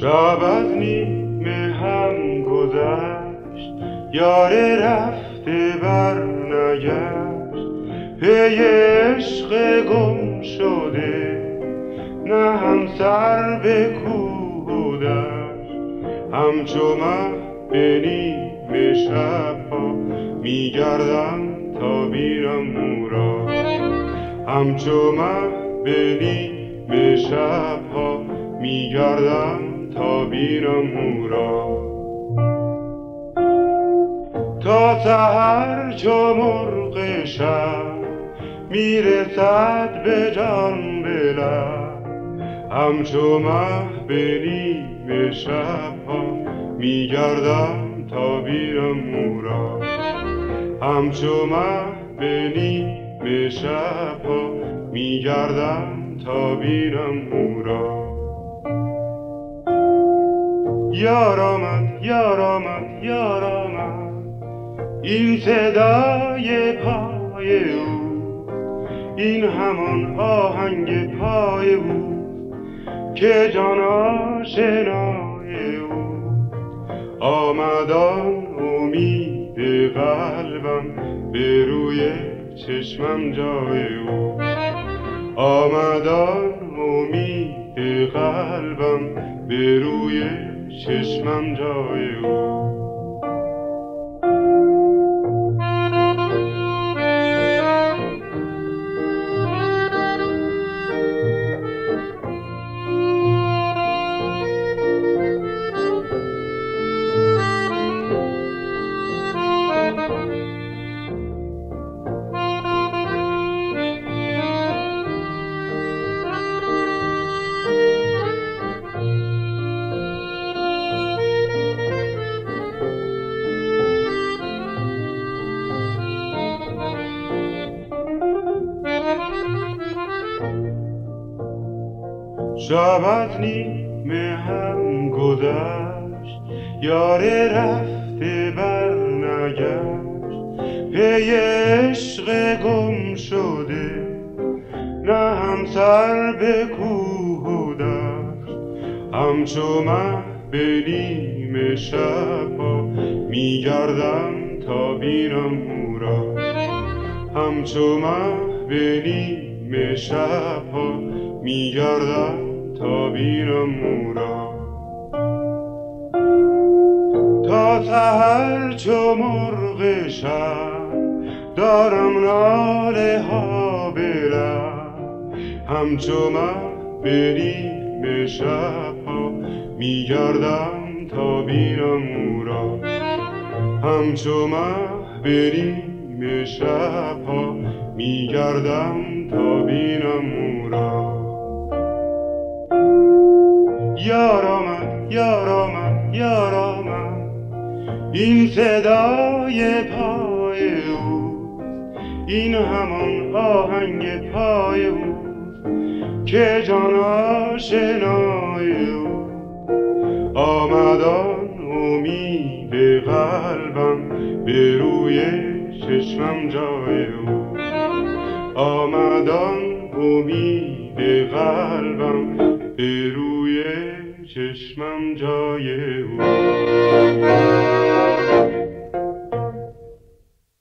شب از نیمه هم گذشت یار رفته بر نگشت پی عشق گم شده نه هم سر به کوه همچو مه به نیمه شبها میگردم تا بیرم مورا همچو مه به نیمه شبها میگردم تا بینم مورا تا سهر چو مرغ شب می‌رسد به جان بلب همچو مه به نیمه شبها میگردم تا بینم مورا همچو مه به نیمه شبها میگردم تا بینم مورا یار آمد یار آمد یار آمد این صدای پای او این همان آهنگ پای او که جان آشنای او. آمدان امید قلبم به روی چشمم جای او. آمدان امید قلبم به روی چشمم جای او شب از نیمه هم گذشت. یار رفته بر نگشت پی عشق گم شده. نه هم سر به کوه و دشت. همچو مه به نیمه شبها میگردم تا بینم مورا همچو مه به نیمه شبها میگردم تا بینم مورا. تا سهر چو مرغ شب دارم ناله ها برم. همچو من بریم شبها میگردم تا بینم مورا. همچو من بریم شبها میگردم تا بینم مورا. یار آمد یار آمد یار آمد این صدای پای او این همان آهنگ پای او که جان آشنای او آمدان امید قلبم به روی چشمم جای او آمدان امید قلبم به روی چشمم جای او.